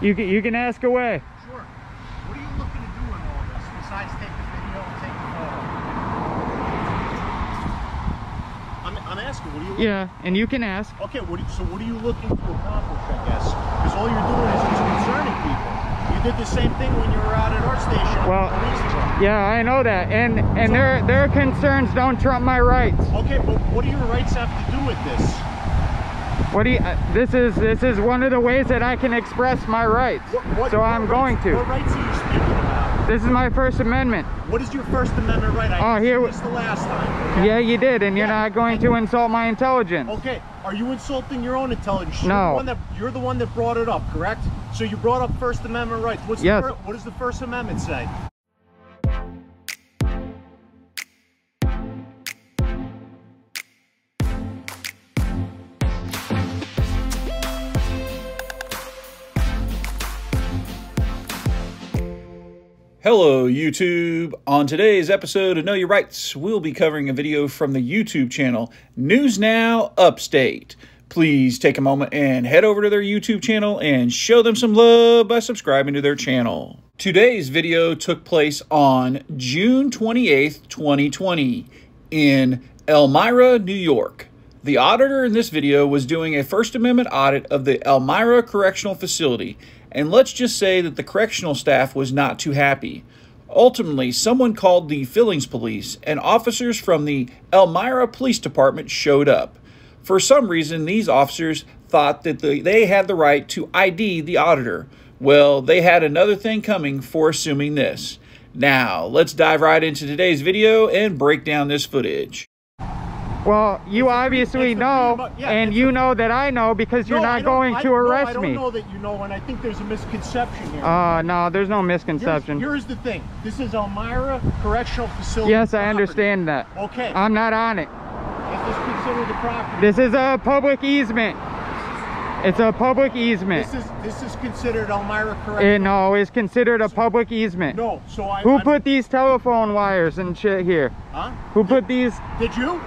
You can, you can ask away. Sure. What are you looking to do in all this besides take the video and take the photo? I'm, I'm asking, what are you looking Yeah, and you can ask. Okay, what, you- so what are you looking to accomplish, I guess? Because all you're doing is just concerning people. You did the same thing when you were out at our station Well- a couple weeks ago. Yeah, I know that. And and their their concerns don't trump my rights. Okay, but what do your rights have to do with this? What do you, uh, this is this is one of the ways that I can express my rights. What, what, so I'm rights- going to. What rights are you speaking about? This is my First Amendment. What is your First Amendment right? I Oh, here this the last time. Yeah, you did, and you're not going to insult my intelligence. Okay, are you insulting your own intelligence? You're No. The one that, you're the one that brought it up, correct? So you brought up First Amendment rights. What's Yes. the what does the First Amendment say? Hello, YouTube. On today's episode of Know Your Rights, we'll be covering a video from the YouTube channel News Now Upstate. Please take a moment and head over to their YouTube channel and show them some love by subscribing to their channel. Today's video took place on June 28th, 2020, in Elmira, New York. The auditor in this video was doing a First Amendment audit of the Elmira Correctional Facility, and let's just say that the correctional staff was not too happy. Ultimately, someone called the Fillings Police, and officers from the Elmira Police Department showed up. For some reason, these officers thought that the, they had the right to ID the auditor. Well, they had another thing coming for assuming this. Now, let's dive right into today's video and break down this footage. Well, you obviously it's a know, yeah, and you know that I know because you're No, not going I- to no, arrest I don't me. know that you know, and I think there's a misconception here. Uh, no, there's no Here's- misconception. Here's, the thing. This is Elmira Correctional Facility. Yes, I understand that. Okay. I'm not on it. Is this considered a property? This is a public easement. It's a public easement. This is this is considered Elmira It, Correctional. no, it's considered a public easement. No, so I. Who I'm- put these telephone wires and shit here? Huh? Who put these? Did you?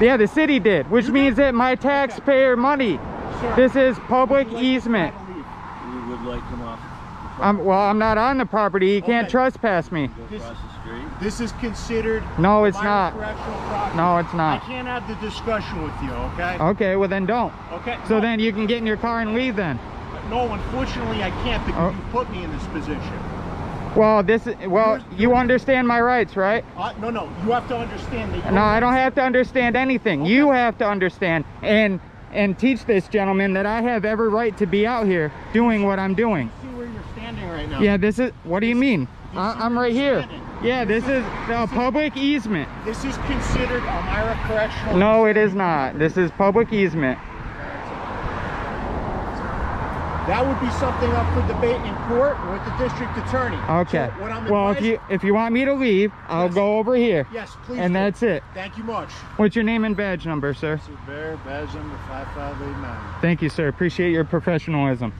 Yeah, the city did, which You means did? that my taxpayer money. Sir. This is public would like easement. try to leave? We would like them off I'm, well, I'm not on the property. You can't trespass me. This- across the street. This is considered. No, it's not. No, it's not. I not. can't have the discussion with you, okay? Okay, well then don't. Okay. So no, then you can get in your car and leave then. No, unfortunately, I can't because Oh. you put me in this position. Well, this is, well, you understand my rights, right? Uh, no, no, you have to understand that. No, I don't have to understand anything. You have to understand and and teach this gentleman that I have every right to be out here doing what I'm doing. See where you're standing right now. Yeah, this is, what do you mean? I, I'm right here. standing? Yeah, this is a public easement. This is considered Elmira Correctional. No, it is not. This is public easement. That would be something up for debate in court with the district attorney. Okay. So what I'm Well, if you if you want me to leave, I'll Yes. go over here. Yes, please. And do. that's it. Thank you much. What's your name and badge number, sir? Sir Bear, badge number 5589. Thank you, sir. Appreciate your professionalism.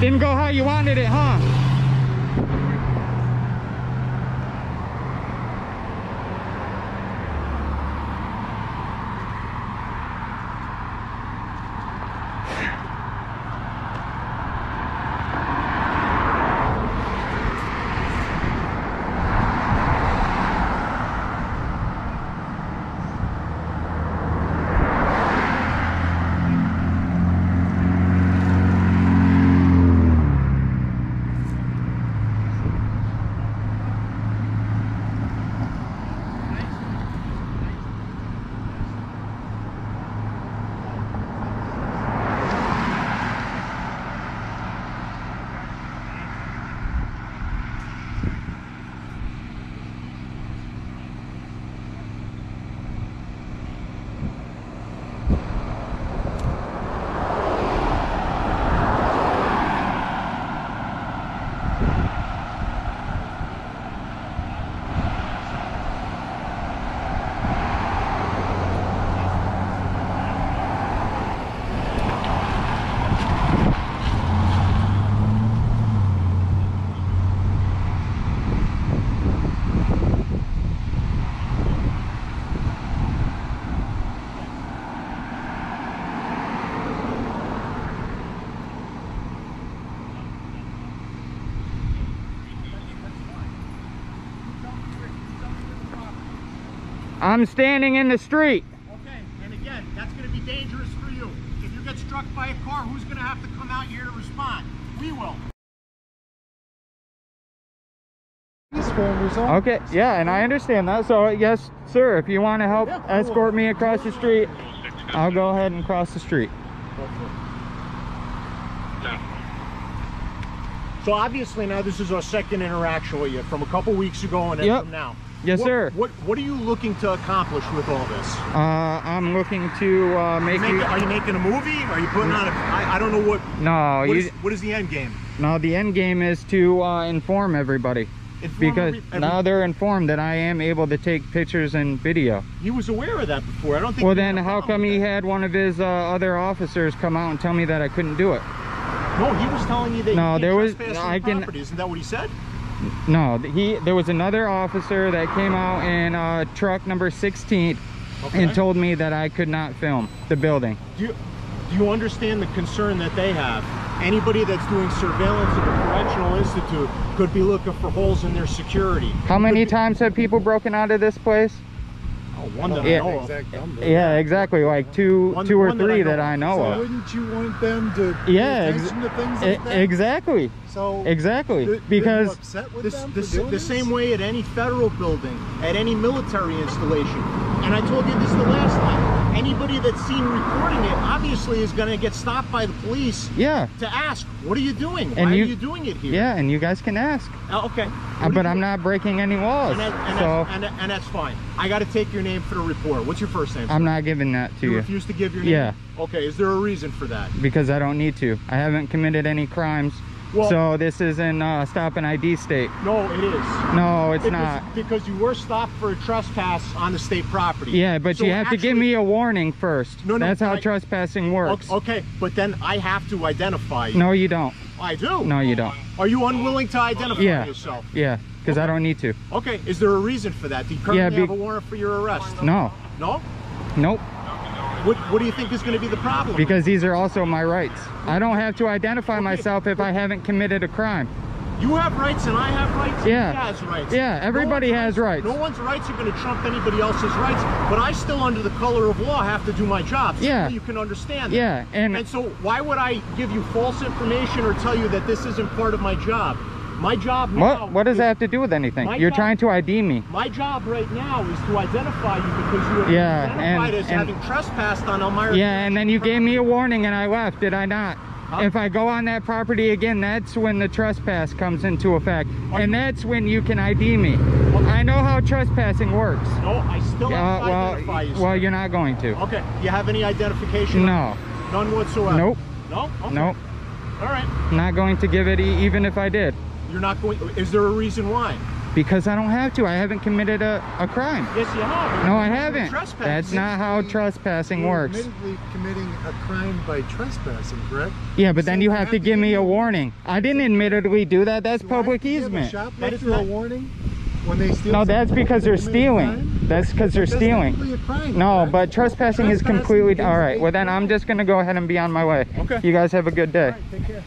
Didn't go how you wanted it, huh? I'm standing in the street. Okay, and again, that's going to be dangerous for you. If you get struck by a car, who's going to have to come out here to respond? We will. peaceful and resolve. Okay, yeah, and I understand that. So, yes, sir, if you want to help Yeah, cool. escort me across the street, I'll go ahead and cross the street. So obviously now this is our second interaction with you from a couple weeks ago and then Yep. from now. Yes, What- sir. What What are you looking to accomplish with all this? Uh, I'm looking to uh, make Make- you. are you making a movie? Are you putting on a? I, I don't know what. No, What you. is, what is the end game? No, the end game is to uh, inform everybody Inform because every- every- now they're informed that I am able to take pictures and video. he was aware of that before. I don't think. Well, then how come he that. had one of his uh, other officers come out and tell me that I couldn't do it? No, he was telling you that. No, there was- I can- Property. Isn't that what he said? No, he there was another officer that came out in uh, truck number 16 Okay. and told me that I could not film the building. Do you, do you understand the concern that they have? Anybody that's doing surveillance at the Correctional Institute could be looking for holes in their security. How many times have people broken out of this place? Oh, one that Yeah. I know of. Exact number. Yeah, exactly, like two, One- two or one that I three know that. I know So of. wouldn't you want them to pay Yeah, ex- to things like that? exactly, So exactly, th- because upset with This, them this, the this? same way at any federal building, at any military installation. And I told you this the last time. Anybody that's seen recording it obviously is going to get stopped by the police yeah, to ask, "What are you doing? And Why you- are you doing it here?" yeah, and you guys can ask, Uh, okay. Uh, but I'm not breaking any laws, And, that, and, so that's, and, that- and that's fine. I got to take your name for the report. What's your first name? I'm not giving that to You you refuse to give your name? Yeah. Okay. Is there a reason for that? because I don't need to. I haven't committed any crimes, Well- so this is in uh, stop and ID state. No, it is. No, it's because, not. Because you were stopped for a trespass on the state property. Yeah, but So you have to give me a warning first. No, no, That's how I- trespassing works. Okay, but then I have to identify you. No, you don't. I do. No, you don't. Are you unwilling to identify Yeah. yourself? Yeah, because I don't need to. Okay. Is there a reason for that? Do you currently Yeah, be- have a warrant for your arrest? No, No? nope. What, what do you think is going to be the problem? Because these are also my rights. I don't have to identify myself if I haven't committed a crime. You have rights and I have rights. Yeah. He has rights. Yeah, everybody one's has rights. No one's rights are going to trump anybody else's rights. But I still, under the color of law, have to do my job. So Yeah. You can understand. that. Yeah, and And so why would I give you false information or tell you that this isn't part of my job? My job now. what what does is- that have to do with anything? You're job- trying to ID me. My job right now is to identify you because you have Yeah, been and- as and- having trespassed on Elmira. Yeah, and then you gave me a warning and I left, did I not? Huh? If I go on that property again, that's when the trespass comes into effect. Are And that's when you can ID me. I know how trespassing works. No, I still Uh, to well, identify you. Well, you're not going to. Okay. You have any identification? No, None whatsoever. Nope. No. Okay. nope. All right. Not going to give it even if I did. You're not going. Is there a reason why? Because I don't have to. I haven't committed a, a crime. Yes, you have. No, I haven't. trespassing. That's not how trespassing You're works. admittedly committing a crime by trespassing, correct? Yeah, but then So you you have have to to give give me me a a- warning. I didn't admittedly do that. That's Do I have public to give easement. A That is not- a warning when they steal. No, that's something because they're they committed a stealing. That's because they're stealing. crime, No, correct? but trespassing is completely all right. Well, then I'm just gonna go ahead and be on my way. Okay. You guys have a good day. All right, take care.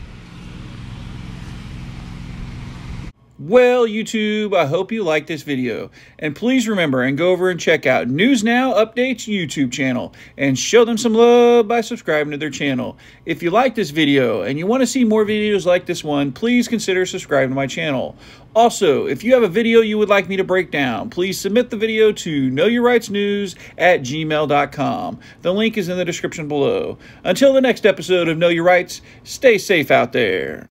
Well, YouTube, I hope you like this video. And please remember and go over and check out News Now Upstate YouTube channel and show them some love by subscribing to their channel. If you like this video and you want to see more videos like this one, please consider subscribing to my channel. Also, if you have a video you would like me to break down, please submit the video to knowyourrightsnews at gmail.com. The link is in the description below. Until the next episode of Know Your Rights, stay safe out there.